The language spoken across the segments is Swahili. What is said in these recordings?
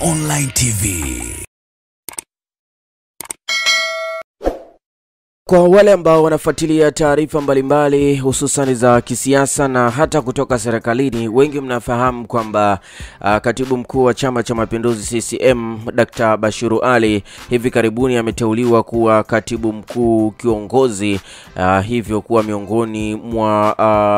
Online TV. Kwa wale ambao wanafuatilia taarifa mbalimbali hususan za kisiasa na hata kutoka serikalini, wengi mnafahamu kwamba uh, katibu mkuu wa Chama cha Mapinduzi CCM Dr. Bashiru Ali hivi karibuni ameteuliwa kuwa katibu mkuu kiongozi, uh, hivyo kuwa miongoni mwa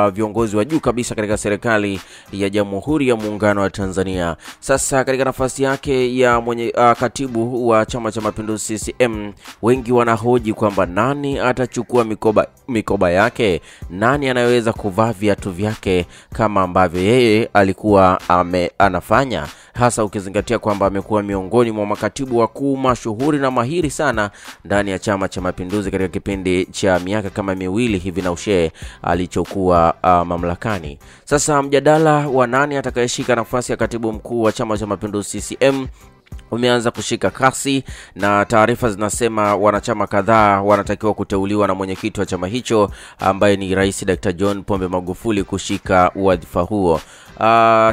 uh, viongozi wa juu kabisa katika serikali ya Jamhuri ya Muungano wa Tanzania. Sasa katika nafasi yake ya mwenye uh, katibu wa Chama cha Mapinduzi CCM, wengi wanahoji kwamba nani atachukua mikoba, mikoba yake? Nani anayeweza kuvaa viatu vyake kama ambavyo yeye alikuwa ame, anafanya, hasa ukizingatia kwamba amekuwa miongoni mwa makatibu wakuu mashuhuri na mahiri sana ndani ya Chama cha Mapinduzi katika kipindi cha miaka kama miwili hivi na ushee alichokuwa uh, mamlakani. Sasa mjadala wa nani atakayeshika nafasi ya katibu mkuu wa Chama cha Mapinduzi CCM umeanza kushika kasi na taarifa zinasema wanachama kadhaa wanatakiwa kuteuliwa na mwenyekiti wa chama hicho ambaye ni Rais Dr. John Pombe Magufuli kushika wadhifa huo. Uh,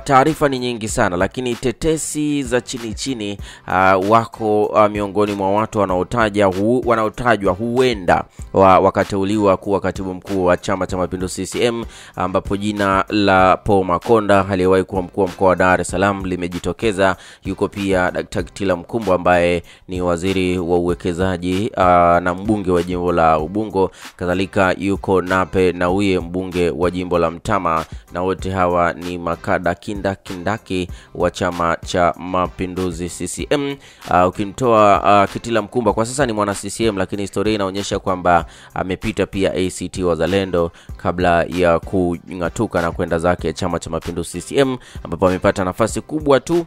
taarifa ni nyingi sana lakini tetesi za chini chini uh, wako uh, miongoni mwa watu wanaotaja hu, wanaotajwa huenda wa, wakateuliwa kuwa katibu mkuu wa Chama cha Mapinduzi CCM, ambapo jina la Paul Makonda aliyewahi kuwa mkuu wa mkoa wa Dar es Salaam limejitokeza. Yuko pia Dkt. Kitila Mkumbo ambaye ni waziri wa uwekezaji uh, na mbunge wa jimbo la Ubungo. Kadhalika yuko Nape Nnauye mbunge wa jimbo la Mtama, na wote hawa ni makada kindakindaki wa Chama cha Mapinduzi CCM. Uh, ukimtoa uh, Kitila Mkumbo kwa sasa ni mwana CCM, lakini historia inaonyesha kwamba amepita pia ACT Wazalendo kabla ya kung'atuka na kwenda zake Chama cha Mapinduzi CCM, ambapo amepata nafasi kubwa tu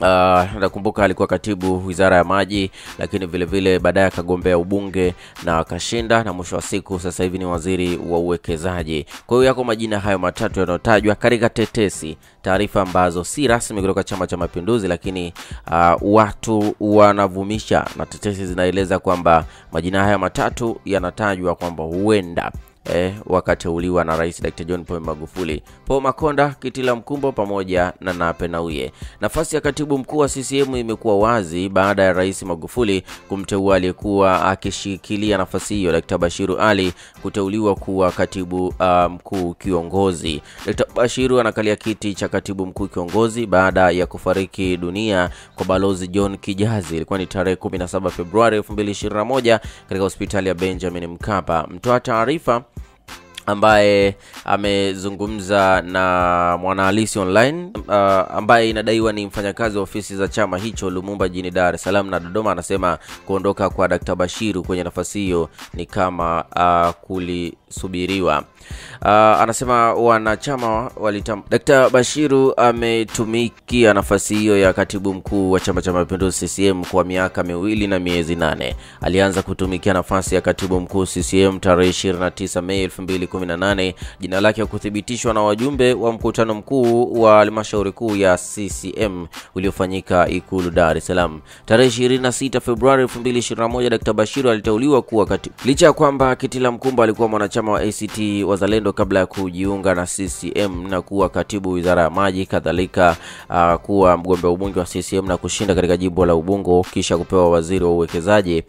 Uh, nakumbuka alikuwa katibu wizara ya maji, lakini vile vile baadaye akagombea ubunge na akashinda, na mwisho wa siku sasa hivi ni waziri wa uwekezaji. Kwa hiyo yako majina hayo matatu yanayotajwa katika tetesi, taarifa ambazo si rasmi kutoka Chama cha Mapinduzi, lakini uh, watu wanavumisha na tetesi zinaeleza kwamba majina haya matatu yanatajwa kwamba huenda eh, wakateuliwa na Rais Dr. John Pombe Magufuli, Paul Makonda, Kitila Mkumbo pamoja na Nape Nnauye. Nafasi ya katibu mkuu wa CCM imekuwa wazi baada ya Rais Magufuli kumteua aliyekuwa akishikilia nafasi hiyo Dr. Bashiru Ali kuteuliwa kuwa katibu uh, mkuu kiongozi. Dr. Bashiru anakalia kiti cha katibu mkuu kiongozi baada ya kufariki dunia kwa Balozi John Kijazi. Ilikuwa ni tarehe 17 Februari 2021 katika hospitali ya Benjamin Mkapa. Mtoa taarifa ambaye amezungumza na Mwanahalisi Online uh, ambaye inadaiwa ni mfanyakazi wa ofisi za chama hicho Lumumba jijini Dar es Salaam na Dodoma, anasema kuondoka kwa Dkt. Bashiru kwenye nafasi hiyo ni kama uh, kulisubiriwa. Uh, anasema wanachama walitam... Dkt. Bashiru ametumikia nafasi hiyo ya katibu mkuu wa Chama cha Mapinduzi CCM kwa miaka miwili na miezi nane. Alianza kutumikia nafasi ya katibu mkuu CCM tarehe 29 Mei 2018, jina lake kuthibitishwa na wajumbe wa mkutano mkuu wa halmashauri kuu ya CCM uliofanyika Ikulu Dar es Salaam. Tarehe 26 Februari 2021, Dkt. Bashiru aliteuliwa kuwa katibu. Licha ya kwamba Kitila Mkumbo alikuwa mwanachama wa ACT Wazalendo kabla ya kujiunga na CCM na kuwa katibu wizara ya maji, kadhalika uh, kuwa mgombea ubunge wa CCM na kushinda katika jimbo la Ubungo, kisha kupewa waziri wa uwekezaji.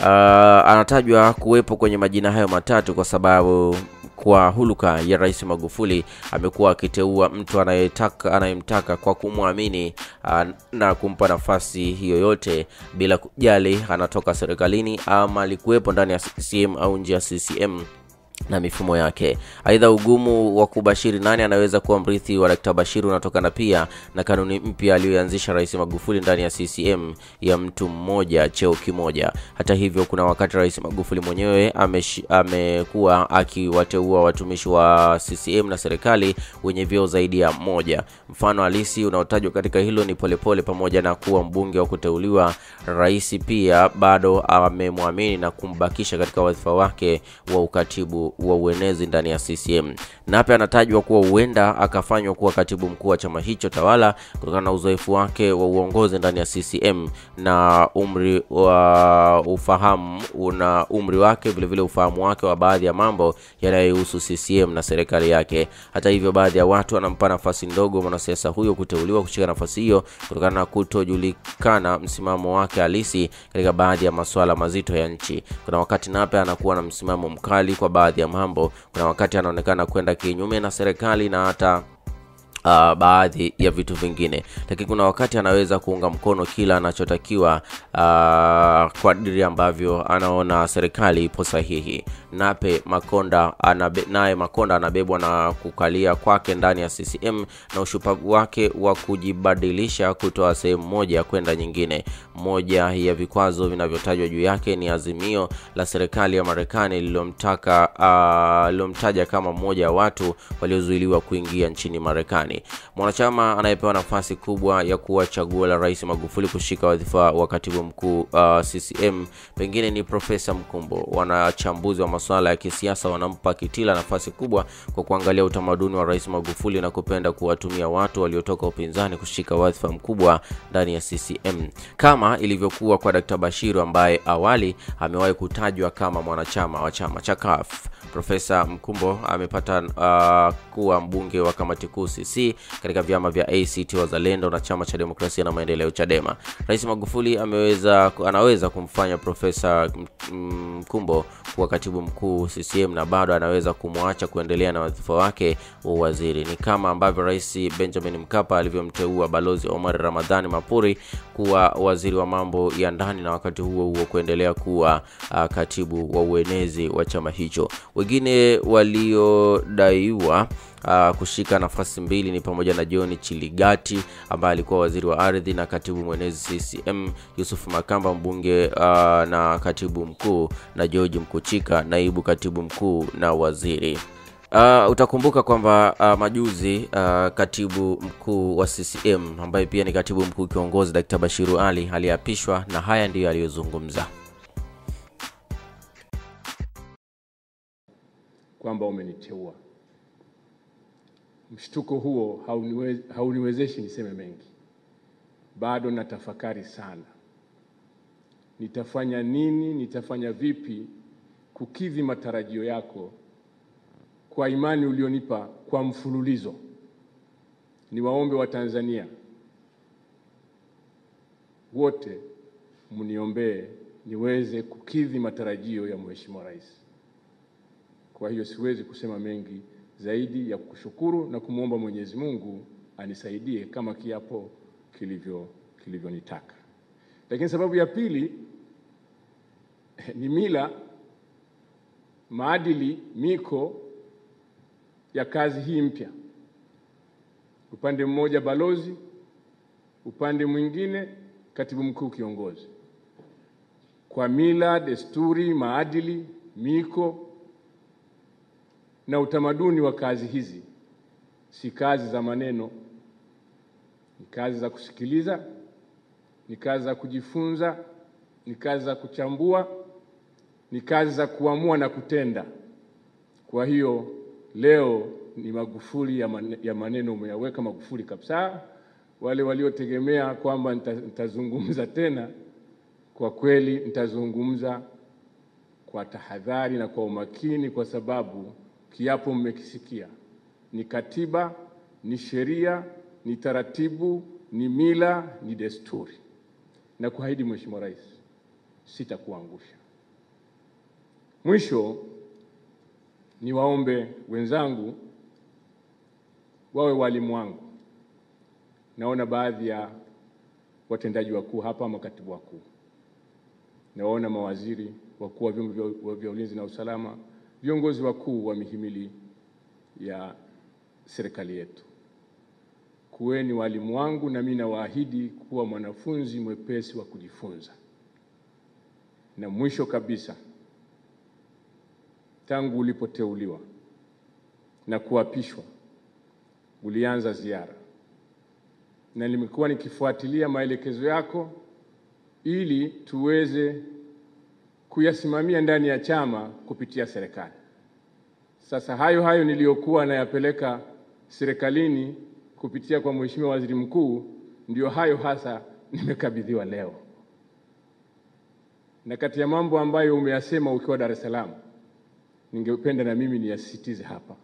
Uh, anatajwa kuwepo kwenye majina hayo matatu kwa sababu kwa huluka ya Rais Magufuli amekuwa akiteua mtu anayetaka anayemtaka kwa kumwamini uh, na kumpa nafasi hiyo yote bila kujali anatoka serikalini ama alikuwepo ndani ya CCM au nje ya CCM na mifumo yake. Aidha, ugumu wa kubashiri nani anaweza kuwa mrithi wa Dkt. Bashiru unatokana pia na kanuni mpya aliyoanzisha Rais Magufuli ndani ya CCM ya mtu mmoja cheo kimoja. Hata hivyo, kuna wakati Rais Magufuli mwenyewe amekuwa akiwateua watumishi wa CCM na serikali wenye vyeo zaidi ya moja. Mfano halisi unaotajwa katika hilo ni Polepole, pole, pamoja na kuwa mbunge wa kuteuliwa, rais pia bado amemwamini na kumbakisha katika wadhifa wake wa ukatibu wa uenezi ndani ya CCM. Nape anatajwa kuwa huenda akafanywa kuwa katibu mkuu wa chama hicho tawala kutokana na uzoefu wake wa uongozi ndani ya CCM na umri wa ufahamu na umri wake vilevile vile ufahamu wake wa baadhi ya mambo yanayohusu CCM na serikali yake. Hata hivyo, baadhi ya watu wanampa nafasi ndogo mwanasiasa huyo kuteuliwa kushika nafasi hiyo kutokana na kutojulikana msimamo wake halisi katika baadhi ya masuala mazito ya nchi. Kuna wakati Nape anakuwa na msimamo mkali kwa baadhi ya mambo, kuna wakati anaonekana kwenda kinyume na serikali na hata Uh, baadhi ya vitu vingine, lakini kuna wakati anaweza kuunga mkono kila anachotakiwa uh, kwa diri ambavyo anaona serikali ipo sahihi. Nape Makonda anabe, naye Makonda anabebwa na kukalia kwake ndani ya CCM na ushupavu wake wa kujibadilisha kutoa sehemu moja kwenda nyingine. Moja ya vikwazo vinavyotajwa juu yake ni azimio la serikali ya Marekani lililomtaka uh, kama mmoja wa watu waliozuiliwa kuingia nchini Marekani. Mwanachama anayepewa nafasi kubwa ya kuwa chaguo la Rais Magufuli kushika wadhifa wa katibu mkuu uh, CCM pengine ni Profesa Mkumbo. Wanachambuzi wa masuala ya kisiasa wanampa Kitila nafasi kubwa kwa kuangalia utamaduni wa Rais Magufuli na kupenda kuwatumia watu waliotoka upinzani kushika wadhifa mkubwa ndani ya CCM kama ilivyokuwa kwa Dkt. Bashiru ambaye awali amewahi kutajwa kama mwanachama wa chama cha CUF. Profesa Mkumbo amepata uh, kuwa mbunge wa kamati kuu CC katika vyama vya ACT Wazalendo na chama cha demokrasia na maendeleo Chadema. Rais Magufuli ameweza anaweza kumfanya Profesa Mkumbo kuwa katibu mkuu CCM na bado anaweza kumwacha kuendelea na wadhifa wake wa uwaziri. Ni kama ambavyo Rais Benjamin Mkapa alivyomteua Balozi Omar Ramadhani Mapuri kuwa waziri wa mambo ya ndani na wakati huo huo kuendelea kuwa uh, katibu wa uenezi wa chama hicho. Wengine waliodaiwa Uh, kushika nafasi mbili ni pamoja na John Chiligati ambaye alikuwa waziri wa ardhi na katibu mwenezi CCM, Yusuf Makamba mbunge uh, na katibu mkuu, na George Mkuchika naibu katibu mkuu na waziri. Uh, utakumbuka kwamba uh, majuzi uh, katibu mkuu wa CCM ambaye pia ni katibu mkuu kiongozi Dkt. Bashiru Ali aliapishwa na haya ndiyo aliyozungumza. Kwamba umeniteua Mshtuko huo hauniwe, hauniwezeshi niseme mengi. Bado natafakari sana, nitafanya nini, nitafanya vipi kukidhi matarajio yako kwa imani ulionipa kwa mfululizo. Niwaombe Watanzania wote mniombee niweze kukidhi matarajio ya Mheshimiwa Rais. Kwa hiyo siwezi kusema mengi zaidi ya kushukuru na kumwomba Mwenyezi Mungu anisaidie kama kiapo kilivyo kilivyonitaka. Lakini sababu ya pili ni mila, maadili, miko ya kazi hii mpya. Upande mmoja balozi, upande mwingine katibu mkuu kiongozi. Kwa mila, desturi, maadili, miko na utamaduni wa kazi hizi, si kazi za maneno, ni kazi za kusikiliza, ni kazi za kujifunza, ni kazi za kuchambua, ni kazi za kuamua na kutenda. Kwa hiyo leo ni Magufuli ya maneno umeyaweka Magufuli kabisa. Wale waliotegemea kwamba nitazungumza tena, kwa kweli nitazungumza kwa tahadhari na kwa umakini, kwa sababu kiapo mmekisikia, ni katiba, ni sheria, ni taratibu, ni mila, ni desturi, na kuahidi Mheshimiwa Rais, sitakuangusha. Mwisho, niwaombe wenzangu wawe walimu wangu. Naona baadhi ya watendaji wakuu hapa, makatibu wakuu, nawaona mawaziri, wakuu wa vyombo vya ulinzi na usalama viongozi wakuu wa mihimili ya serikali yetu, kuweni walimu wangu, na mimi nawaahidi kuwa mwanafunzi mwepesi wa kujifunza. Na mwisho kabisa, tangu ulipoteuliwa na kuapishwa, ulianza ziara na nimekuwa nikifuatilia maelekezo yako ili tuweze kuyasimamia ndani ya chama kupitia serikali. Sasa hayo hayo niliyokuwa nayapeleka serikalini kupitia kwa Mheshimiwa Waziri Mkuu, ndio hayo hasa nimekabidhiwa leo. Na kati ya mambo ambayo umeyasema ukiwa Dar es Salaam, ningependa na mimi niyasisitize hapa.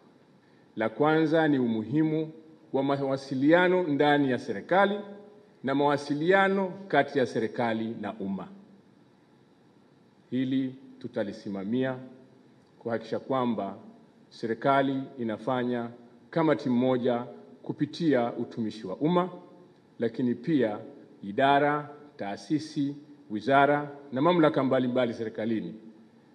La kwanza ni umuhimu wa mawasiliano ndani ya serikali na mawasiliano kati ya serikali na umma. Hili tutalisimamia kuhakikisha kwamba serikali inafanya kama timu moja kupitia utumishi wa umma, lakini pia idara, taasisi, wizara na mamlaka mbalimbali serikalini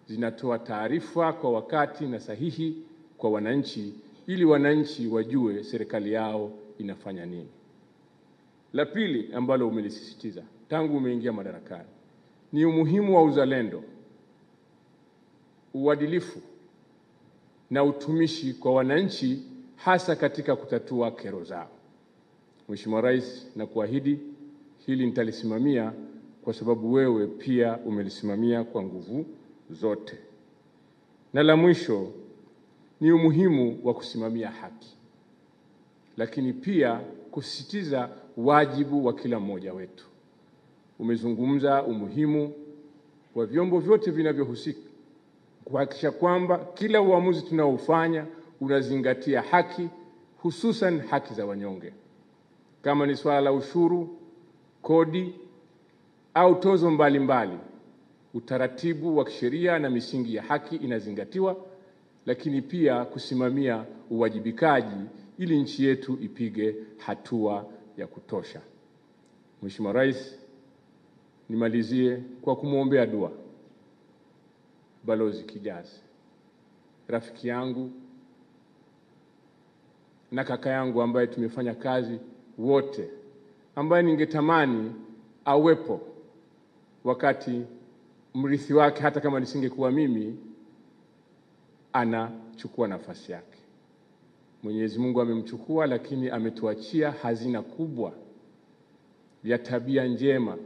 zinatoa taarifa kwa wakati na sahihi kwa wananchi ili wananchi wajue serikali yao inafanya nini. La pili ambalo umelisisitiza tangu umeingia madarakani ni umuhimu wa uzalendo, uadilifu na utumishi kwa wananchi hasa katika kutatua kero zao. Mheshimiwa Rais, na kuahidi hili nitalisimamia kwa sababu wewe pia umelisimamia kwa nguvu zote. Na la mwisho ni umuhimu wa kusimamia haki, lakini pia kusisitiza wajibu wa kila mmoja wetu. Umezungumza umuhimu wa vyombo vyote vinavyohusika kuhakikisha kwamba kila uamuzi tunaofanya unazingatia haki, hususan haki za wanyonge. Kama ni suala la ushuru, kodi au tozo mbalimbali mbali, utaratibu wa kisheria na misingi ya haki inazingatiwa, lakini pia kusimamia uwajibikaji ili nchi yetu ipige hatua ya kutosha. Mheshimiwa Rais, nimalizie kwa kumwombea dua. Balozi Kijazi, rafiki yangu na kaka yangu ambaye tumefanya kazi wote, ambaye ningetamani awepo wakati mrithi wake, hata kama nisingekuwa mimi, anachukua nafasi yake. Mwenyezi Mungu amemchukua, lakini ametuachia hazina kubwa ya tabia njema,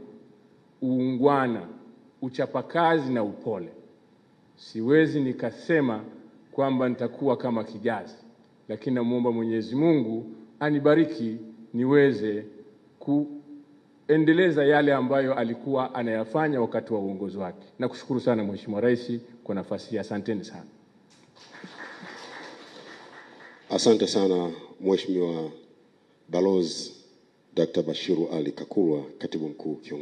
uungwana, uchapakazi na upole. Siwezi nikasema kwamba nitakuwa kama Kijazi, lakini namwomba Mwenyezi Mungu anibariki niweze kuendeleza yale ambayo alikuwa anayafanya wakati wa uongozi wake. Nakushukuru sana Mheshimiwa Rais kwa nafasi hii, asanteni sana. Asante sana Mheshimiwa Balozi Dr. Bashiru Ali Kakurwa, Katibu Mkuu Kiongozi